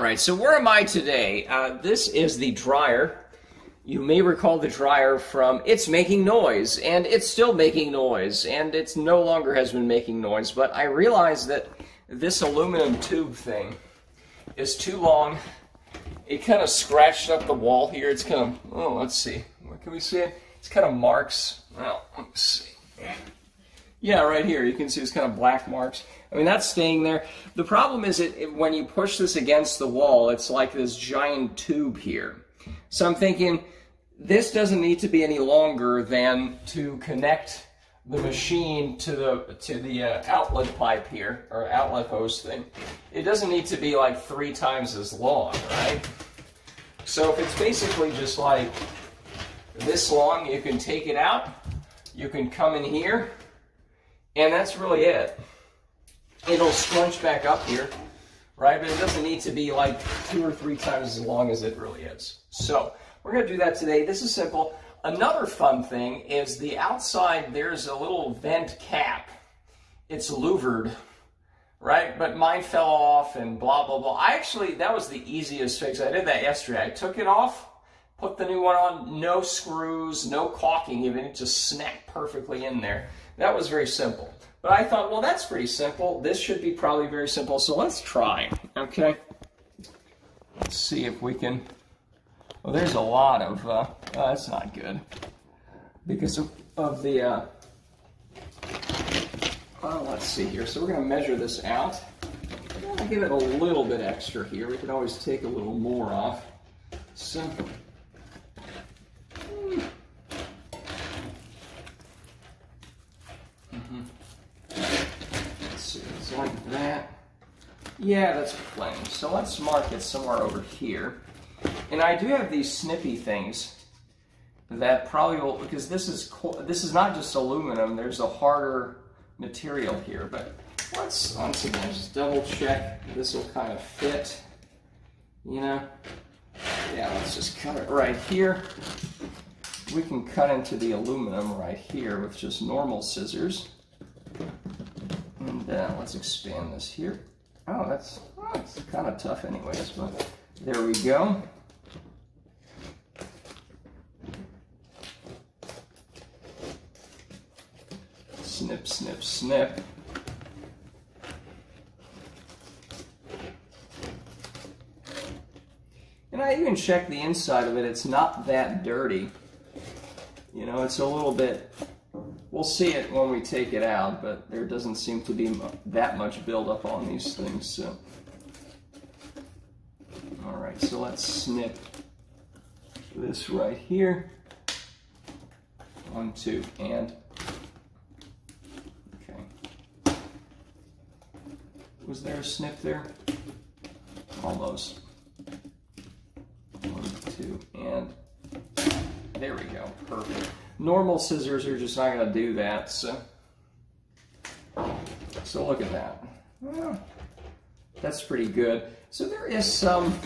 All right, so where am I today? Uh, this is the dryer. You may recall the dryer from It's Making Noise, and it's still making noise, and it's no longer has been making noise, but I realized that this aluminum tube thing is too long. It kind of scratched up the wall here. It's kind of, oh, let's see. What can we see? It's kind of marks. Well, let's see. Yeah, right here. You can see it's kind of black marks. I mean, that's staying there. The problem is it, when you push this against the wall, it's like this giant tube here. So I'm thinking this doesn't need to be any longer than to connect the machine to the to the uh, outlet pipe here or outlet hose thing. It doesn't need to be like three times as long, right? So if it's basically just like this long, you can take it out. You can come in here, and that's really it. It'll scrunch back up here, right? But it doesn't need to be like two or three times as long as it really is. So we're going to do that today. This is simple. Another fun thing is the outside, there's a little vent cap. It's louvered, right? But mine fell off and blah, blah, blah. I actually, that was the easiest fix. I did that yesterday. I took it off, put the new one on, no screws, no caulking even. It just snapped perfectly in there. That was very simple. But I thought, well, that's pretty simple. This should be probably very simple. So let's try, okay? Let's see if we can well, there's a lot of, uh, oh, that's not good. Because of, of the, uh, well, let's see here. So we're going to measure this out. I'll give it a little bit extra here. We can always take a little more off. So, -hmm. Let's see, it's like that. Yeah, that's plenty. So let's mark it somewhere over here. And I do have these snippy things that probably will, because this is this is not just aluminum, there's a harder material here. But let's, once again, just double check this will kind of fit, you know. Yeah, let's just cut it right here. We can cut into the aluminum right here with just normal scissors. And uh, let's expand this here. Oh, that's, oh, that's kind of tough anyways, but there we go. Snip, snip, snip. And I even checked the inside of it. It's not that dirty. You know, it's a little bit, we'll see it when we take it out, but there doesn't seem to be that much buildup on these things. So, All right, so let's snip this right here. One, two, and Okay. Was there a snip there? Almost. One, two, and there we go. Perfect. Normal scissors are just not going to do that, so so look at that. Well, that's pretty good. So there is some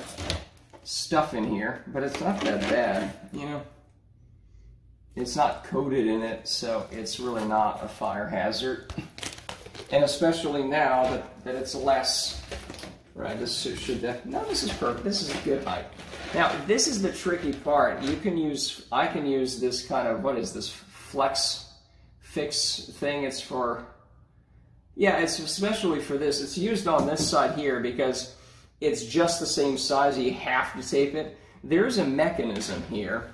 stuff in here, but it's not that bad, you know. It's not coated in it, so it's really not a fire hazard and especially now that, that it's less, right, this should, no, this is perfect, this is a good height. Now, this is the tricky part. You can use, I can use this kind of, what is this, flex fix thing. It's for, yeah, it's especially for this. It's used on this side here because it's just the same size. You have to tape it. There's a mechanism here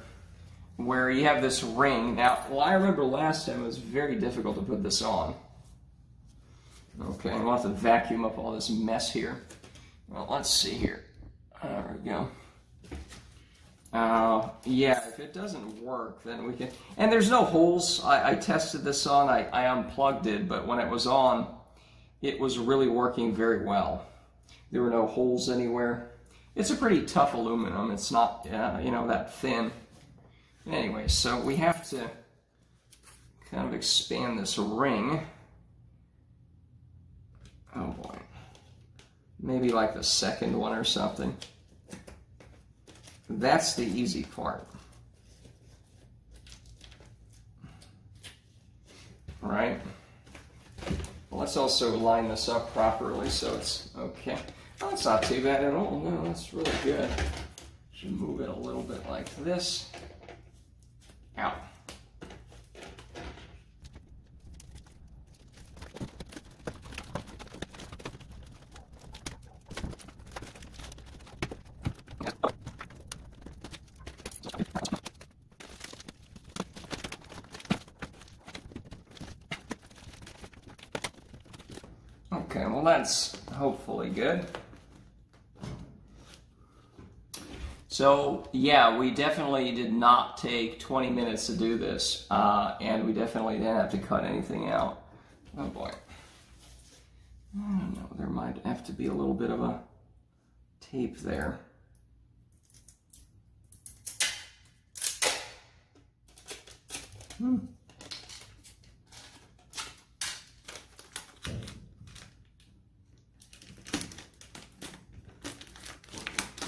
where you have this ring. Now, well, I remember last time it was very difficult to put this on. Okay, I'm going to have to vacuum up all this mess here. Well, let's see here. There we go. Uh, yeah, if it doesn't work, then we can... And there's no holes. I, I tested this on. I, I unplugged it, but when it was on, it was really working very well. There were no holes anywhere. It's a pretty tough aluminum. It's not, uh, you know, that thin. Anyway, so we have to kind of expand this ring. Oh. Maybe like the second one or something. That's the easy part. Right? Well, let's also line this up properly so it's okay. Oh, that's not too bad at all. No, that's really good. Should move it a little bit like this. Out. Okay, well that's hopefully good. So yeah, we definitely did not take 20 minutes to do this, uh, and we definitely didn't have to cut anything out. Oh boy. I don't know, there might have to be a little bit of a tape there. Hmm.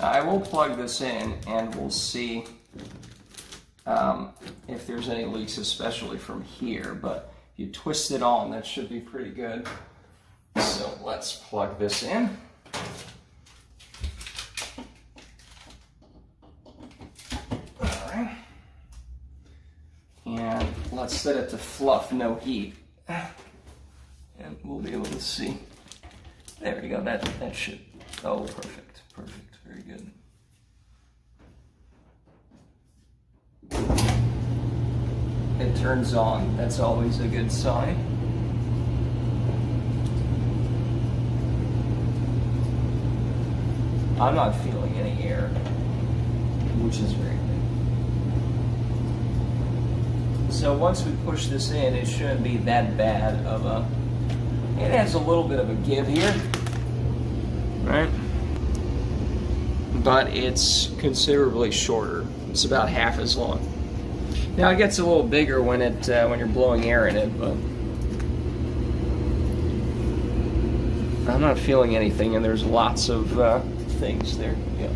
I will plug this in and we'll see um, if there's any leaks, especially from here. But if you twist it on, that should be pretty good. So let's plug this in. Alright. And let's set it to fluff, no heat. And we'll be able to see. There we go, that, that should, oh, perfect. Very good. It turns on. That's always a good sign. I'm not feeling any air, which is very good. So once we push this in, it shouldn't be that bad of a... It has a little bit of a give here, right? but it's considerably shorter. It's about half as long. Now it gets a little bigger when it uh, when you're blowing air in it, but I'm not feeling anything, and there's lots of uh, things there. Yeah.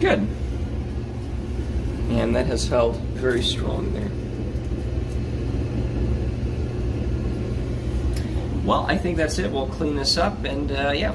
Good. And that has held very strong there. well, I think that's it. We'll clean this up and uh, yeah,